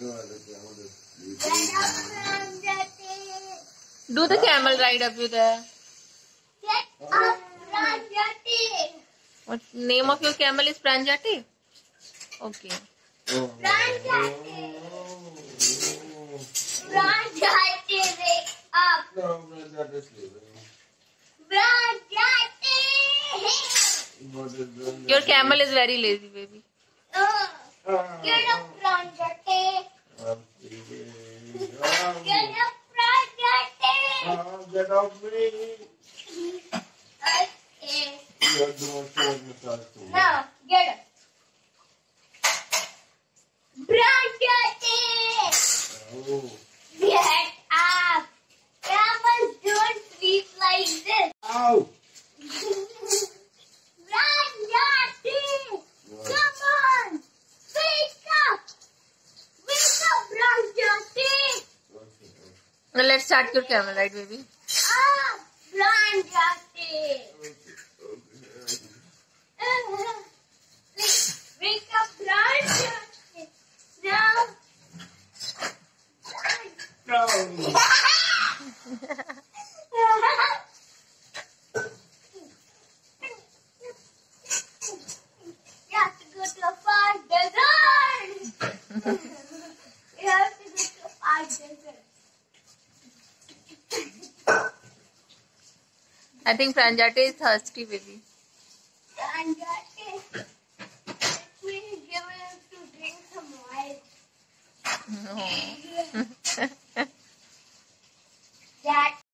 Do the camel ride up you there. Get up, Pranjati. What name of your camel is Pranjati? Okay. Pranjati. Pranjati, wake up. Pranjati. Your camel is very lazy, baby. Uh, Get up, Pranjati. Pranjati. Get me! Okay. You are doing so. Now, get up. Oh. Get up. Don't sleep like this. Pranjati. Come on. Wake up. Wake up, Pranjati. Now let's start your camel ride, baby. Ah, Pranjati. Wake up, Pranjati. Now. No! You have to go to a far desert. you have to go to a far desert. I think Pranjati is thirsty, baby. Is, please give him to drink some wine. No.